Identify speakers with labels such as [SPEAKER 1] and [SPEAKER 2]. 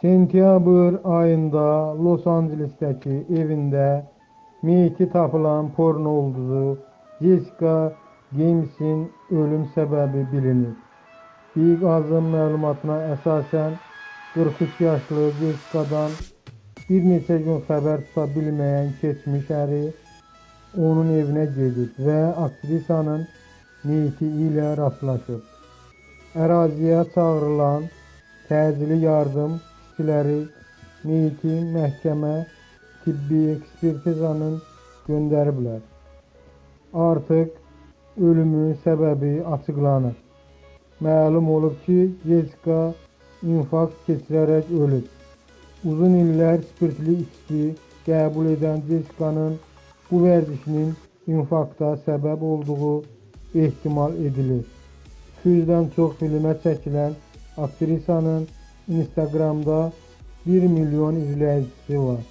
[SPEAKER 1] Sentyabr ayında Los Ancelesdəki evində meyiti tapılan porno ulduzu Jessica James'in ölüm səbəbi bilinir. İlk azın məlumatına əsasən 43 yaşlı Jessica'dan bir neçə gün xəbər tuta bilməyən keçmiş əri onun evinə gedib və aktrisanın meyiti ilə rastlaşıb. Əraziyə çağırılan təcili yardım işçiləri meyiti məhkəmə tibbi ekspertizanın göndəriblər. Artıq ölümün səbəbi açıqlanır. Məlum olub ki, Jessica infarkt keçirərək ölüb. Uzun illər spirtli içki qəbul edən Jessica'nın bu vərdişinin infarkta səbəb olduğu ehtimal edilir. 200-dən çox filmə çəkilən aktrisanın Instagramda 1 milyon izləyicisi var.